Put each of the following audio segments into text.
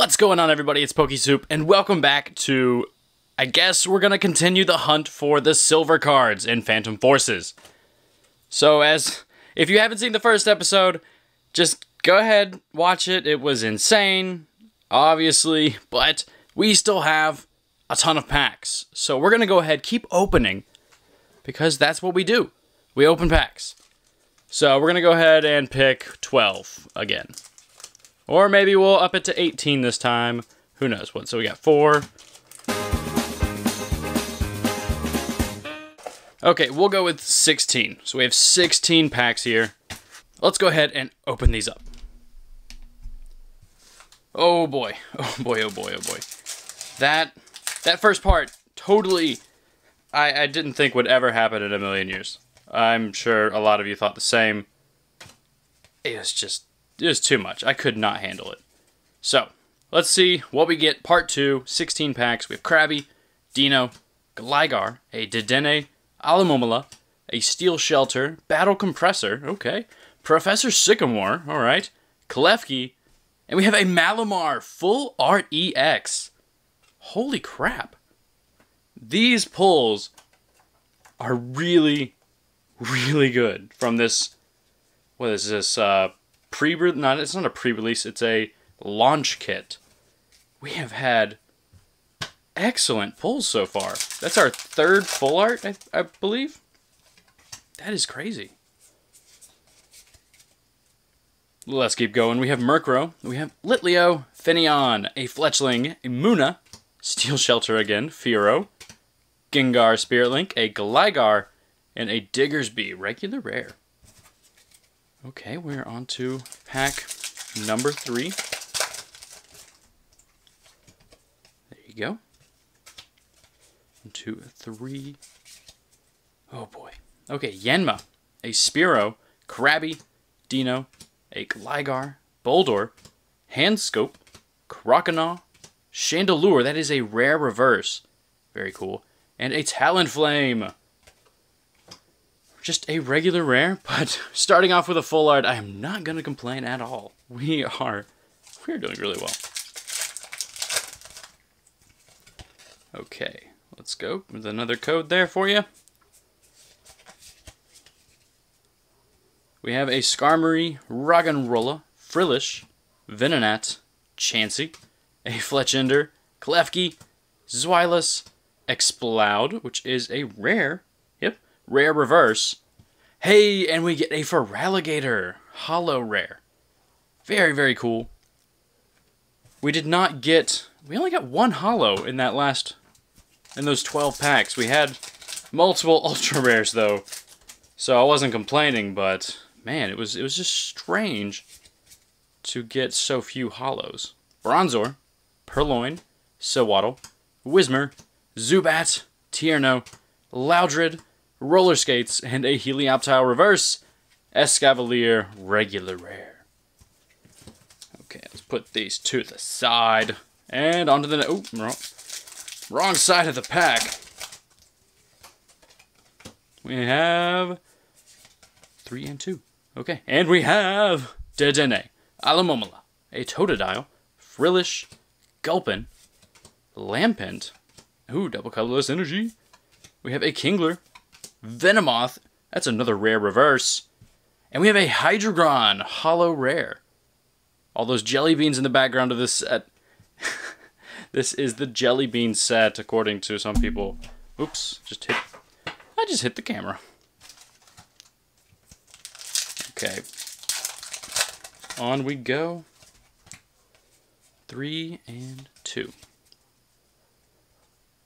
What's going on, everybody? It's PokeSoup, and welcome back to. I guess we're gonna continue the hunt for the silver cards in Phantom Forces. So, as if you haven't seen the first episode, just go ahead, watch it. It was insane, obviously, but we still have a ton of packs. So, we're gonna go ahead, keep opening, because that's what we do. We open packs. So, we're gonna go ahead and pick 12 again. Or maybe we'll up it to 18 this time. Who knows what? So we got four. Okay, we'll go with 16. So we have 16 packs here. Let's go ahead and open these up. Oh boy. Oh boy, oh boy, oh boy. That that first part totally I, I didn't think would ever happen in a million years. I'm sure a lot of you thought the same. It was just it was too much. I could not handle it. So, let's see what we get. Part 2, 16 packs. We have Krabby, Dino, Gligar, a Dedenne, Alomomola, a Steel Shelter, Battle Compressor, okay, Professor Sycamore, alright, Klefki, and we have a Malamar Full Art EX. Holy crap. These pulls are really, really good from this, what is this, uh, pre not it's not a pre-release, it's a launch kit. We have had excellent pulls so far. That's our third full art, I, I believe. That is crazy. Let's keep going. We have Murkrow, we have Litleo, Finneon, a Fletchling, a Munna, Steel Shelter again, Fearow, Gengar Spirit Link, a Gligar, and a Diggersby, regular rare. Okay, we're on to pack number three. There you go. One, two, three. Oh boy. Okay, Yanma, a Spearow, Krabby, Dino, a Gligar, Boldore, Handscope, Croconaw, Chandelure, that is a rare reverse. Very cool. And a Talonflame just a regular rare, but starting off with a full art, I am not going to complain at all. We are, we're doing really well. Okay, let's go with another code there for you. We have a Skarmory, Roggenrola, Frillish, Venonat, Chansey, a Fletchinder, Klefki, Zweilous, Exploud, which is a rare, Rare reverse. Hey, and we get a Feraligatr. Holo rare. Very, very cool. We did not get... We only got one holo in that last... In those 12 packs. We had multiple ultra rares, though. So I wasn't complaining, but... Man, it was, it was just strange to get so few holos. Bronzor, Purrloin, Sewaddle, Whismur, Zubat, Tierno, Loudred, roller skates, and a Helioptile reverse Escavalier regular rare. Okay, let's put these to the side. And onto the... Oh, wrong, wrong side of the pack. We have... Three and two. Okay, and we have Dedenne, Alomomola, a Totodile, Frillish, Gulpin, Lampent, ooh, double colorless energy. We have a Kingler, Venomoth. That's another rare reverse. And we have a Hydreigon holo rare. All those jelly beans in the background of this set. this is the jelly bean set, according to some people. Oops, just hit. I just hit the camera. Okay. On we go. Three and two.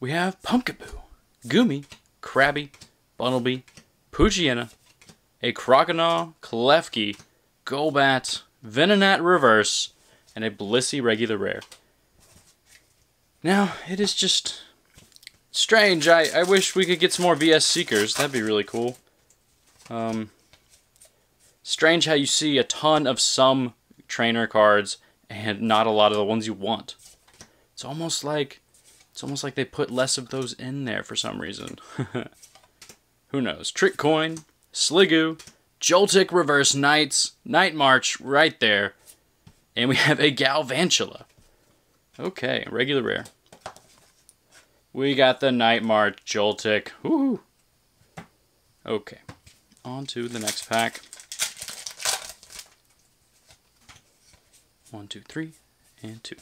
We have Pumpkaboo, Goomy, Krabby, Bunnelby, Poochyena, a Croconaw, Klefki, Golbat, Venonat Reverse, and a Blissey Regular Rare. Now, it is just strange. I, I wish we could get some more VS Seekers. That'd be really cool. Um, strange how you see a ton of some trainer cards and not a lot of the ones you want. It's almost like it's almost like they put less of those in there for some reason. Who knows? Trick Coin, Sliggoo, Joltik Reverse Knights, Night March right there. And we have a Galvantula. Okay, regular rare. We got the Night March Joltik. Woo! Okay, on to the next pack. One, two, three, and two.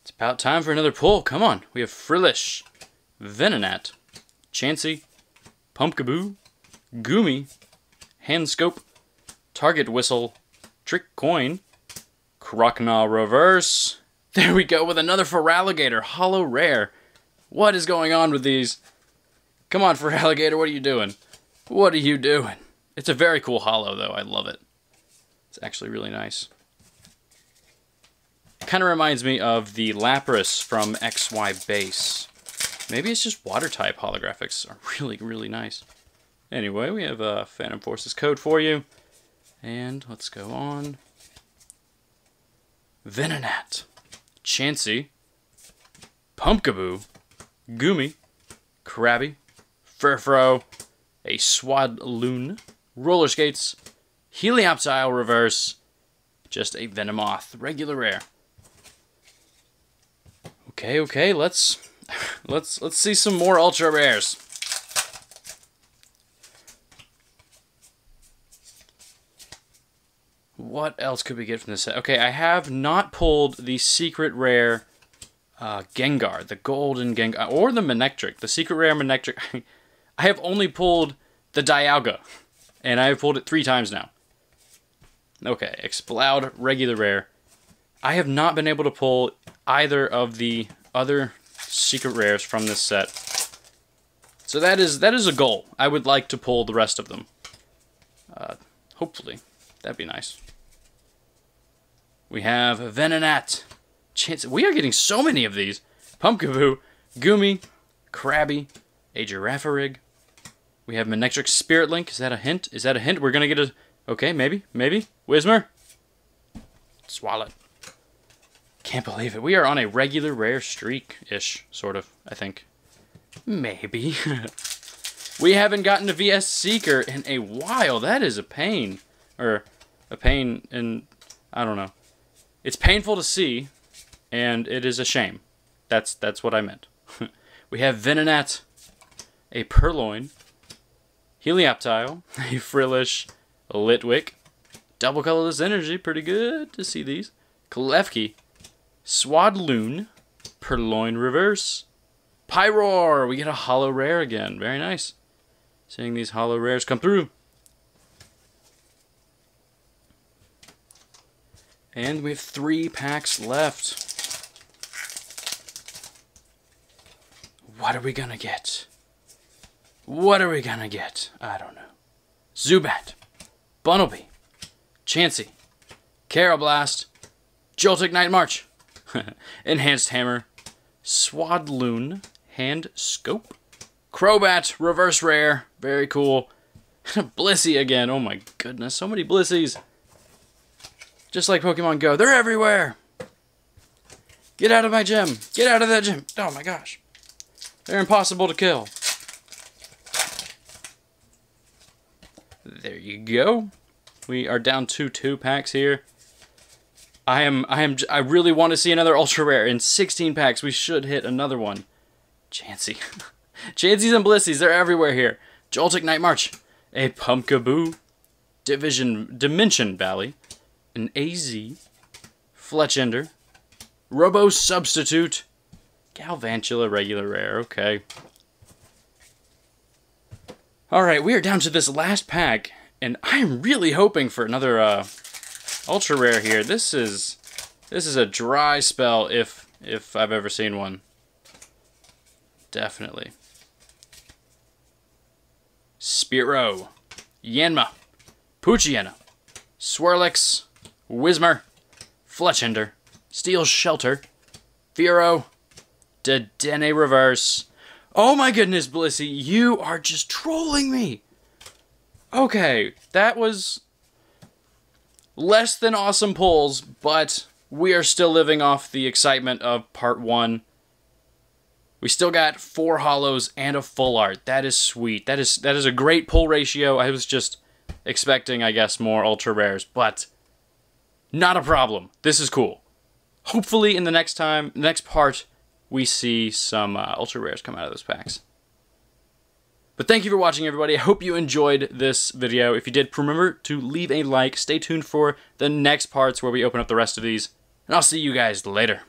It's about time for another pull. Come on. We have Frillish, Venonat, Chansey, Pumpkaboo, Goomy, Handscope, Target Whistle, Trick Coin, Croconaw Reverse. There we go with another Feraligatr, Holo Rare. What is going on with these? Come on, Feraligatr, what are you doing? What are you doing? It's a very cool holo, though. I love it. It's actually really nice. Kind of reminds me of the Lapras from XY Base. Maybe it's just water type holographics are really, really nice. Anyway, we have a Phantom Forces code for you. And let's go on. Venonat, Chansey, Pumpkaboo, Goomy, Krabby, Furfrou, a Swadloon, Roller Skates, Helioptile Reverse, just a Venomoth, regular rare. Okay, okay, let's let's let's see some more ultra rares. What else could we get from this set? Okay, I have not pulled the secret rare uh, Gengar, the golden Gengar, or the Manectric, the secret rare Manectric. I have only pulled the Dialga, and I have pulled it three times now. Okay, Exploud, regular rare. I have not been able to pull either of the other secret rares from this set. So that is that is a goal. I would like to pull the rest of them. Uh, hopefully. That'd be nice. We have Venonat. Chance we are getting so many of these. Pumpkaboo, Goomy, Krabby, a Girafarig. We have Manectric Spirit Link. Is that a hint? Is that a hint? We're gonna get a Okay, maybe, maybe. Whismur. Swallow. Can't believe it. We are on a regular rare streak-ish, sort of, I think. Maybe. we haven't gotten a VS Seeker in a while. That is a pain. Or a pain in... I don't know. It's painful to see, and it is a shame. That's that's what I meant. we have Venonat, a Purrloin, Helioptile, a Frillish, Litwick, Double Colorless Energy, pretty good to see these. Klefki, Swadloon, Purrloin Reverse, Pyroar, we get a holo rare again. Very nice. Seeing these holo rares come through. And we have three packs left. What are we gonna get? What are we gonna get? I don't know. Zubat, Bunnelby, Chansey, Karrablast, Joltik Night March, Enhanced Hammer, Swadloon, Hand Scope, Crobat, Reverse Rare, very cool. Blissey again, oh my goodness, so many Blissies. Just like Pokemon Go, they're everywhere! Get out of my gym! Get out of that gym! Oh my gosh. They're impossible to kill. There you go. We are down to two packs here. I am, I am, I really want to see another ultra rare in 16 packs. We should hit another one. Chansey, Chanseys and Blissies, they're everywhere here. Joltik Night March, a Pumpkaboo, Division Dimension Valley, an AZ, Fletchinder, Robo Substitute, Galvantula Regular Rare. Okay. All right, we are down to this last pack, and I'm really hoping for another uh, ultra rare here. This is this is a dry spell if if I've ever seen one. Definitely. Spearow, Yanma, Poochyena, Swirlix, Whismur, Fletchinder, Steel Shelter, Fearow, Dedenne Reverse. Oh my goodness, Blissey, you are just trolling me. Okay, that was less than awesome pulls, but we are still living off the excitement of part one. We still got four holos and a full art. That is sweet. That is that is a great pull ratio. I was just expecting, I guess, more ultra rares, but not a problem. This is cool. hopefully in the next time, next part, we see some uh, ultra rares come out of those packs. But thank you for watching, everybody. I hope you enjoyed this video. If you did, remember to leave a like. Stay tuned for the next parts where we open up the rest of these. And I'll see you guys later.